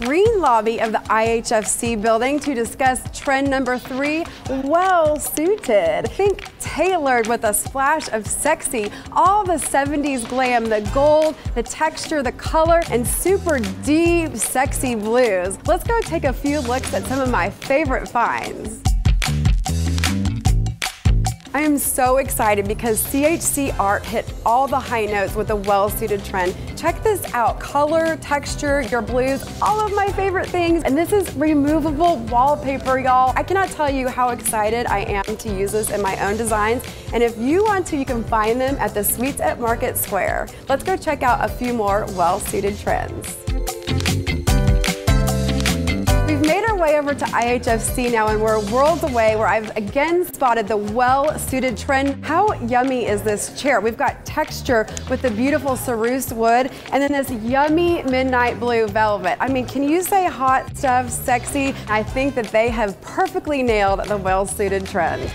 green lobby of the IHFC building to discuss trend number three, well suited. Think tailored with a splash of sexy, all the 70s glam, the gold, the texture, the color, and super deep, sexy blues. Let's go take a few looks at some of my favorite finds. I am so excited because CHC Art hit all the high notes with a well-suited trend. Check this out, color, texture, your blues, all of my favorite things. And this is removable wallpaper, y'all. I cannot tell you how excited I am to use this in my own designs. And if you want to, you can find them at the Suites at Market Square. Let's go check out a few more well-suited trends. Way over to IHFC now and we're worlds away where I've again spotted the well-suited trend. How yummy is this chair? We've got texture with the beautiful cerused wood and then this yummy midnight blue velvet. I mean, can you say hot stuff, sexy? I think that they have perfectly nailed the well-suited trend.